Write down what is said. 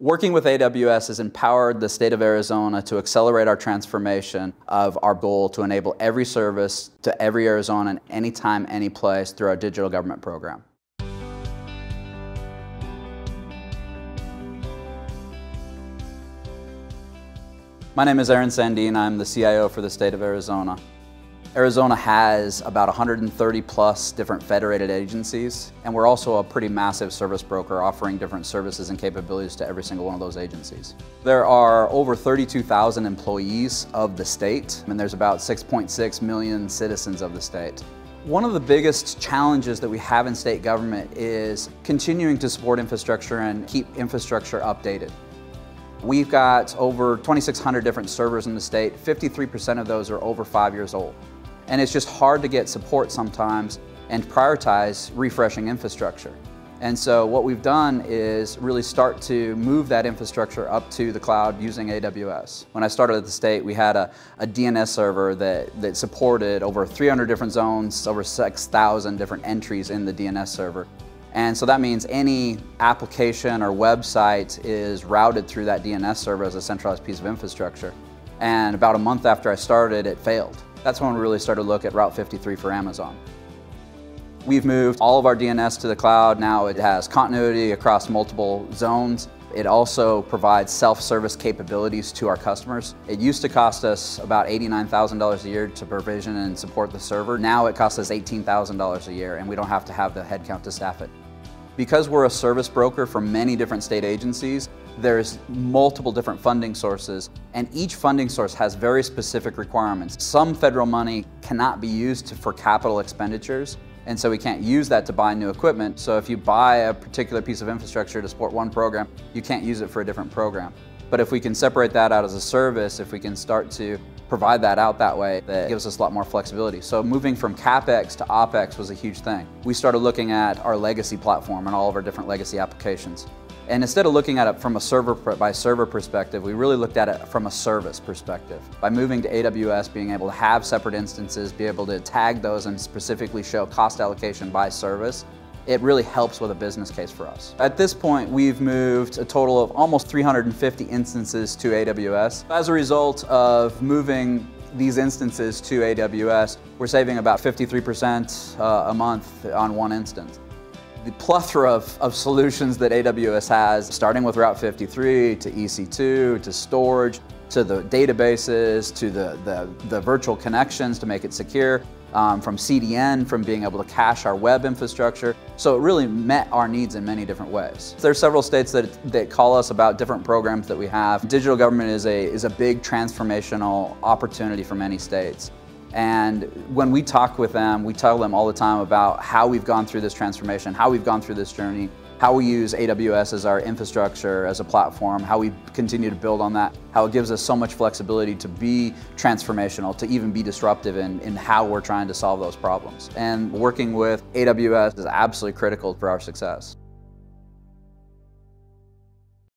Working with AWS has empowered the state of Arizona to accelerate our transformation of our goal to enable every service to every Arizonan anytime, any place through our digital government program. My name is Aaron Sandeen. I'm the CIO for the state of Arizona. Arizona has about 130 plus different federated agencies, and we're also a pretty massive service broker offering different services and capabilities to every single one of those agencies. There are over 32,000 employees of the state, and there's about 6.6 million citizens of the state. One of the biggest challenges that we have in state government is continuing to support infrastructure and keep infrastructure updated. We've got over 2,600 different servers in the state. 53% of those are over five years old. And it's just hard to get support sometimes and prioritize refreshing infrastructure. And so what we've done is really start to move that infrastructure up to the cloud using AWS. When I started at the state, we had a, a DNS server that, that supported over 300 different zones, over 6,000 different entries in the DNS server. And so that means any application or website is routed through that DNS server as a centralized piece of infrastructure. And about a month after I started, it failed. That's when we really started to look at Route 53 for Amazon. We've moved all of our DNS to the cloud. Now it has continuity across multiple zones. It also provides self-service capabilities to our customers. It used to cost us about $89,000 a year to provision and support the server. Now it costs us $18,000 a year and we don't have to have the headcount to staff it. Because we're a service broker for many different state agencies, there's multiple different funding sources, and each funding source has very specific requirements. Some federal money cannot be used for capital expenditures, and so we can't use that to buy new equipment. So if you buy a particular piece of infrastructure to support one program, you can't use it for a different program. But if we can separate that out as a service, if we can start to provide that out that way, that gives us a lot more flexibility. So moving from CapEx to OpEx was a huge thing. We started looking at our legacy platform and all of our different legacy applications. And instead of looking at it from a server by server perspective, we really looked at it from a service perspective. By moving to AWS, being able to have separate instances, be able to tag those and specifically show cost allocation by service, it really helps with a business case for us. At this point, we've moved a total of almost 350 instances to AWS. As a result of moving these instances to AWS, we're saving about 53% uh, a month on one instance. The plethora of, of solutions that AWS has, starting with Route 53 to EC2 to storage, to the databases, to the, the, the virtual connections to make it secure, um, from CDN, from being able to cache our web infrastructure. So it really met our needs in many different ways. There are several states that, that call us about different programs that we have. Digital government is a, is a big transformational opportunity for many states. And when we talk with them, we tell them all the time about how we've gone through this transformation, how we've gone through this journey, how we use AWS as our infrastructure, as a platform, how we continue to build on that, how it gives us so much flexibility to be transformational, to even be disruptive in, in how we're trying to solve those problems. And working with AWS is absolutely critical for our success.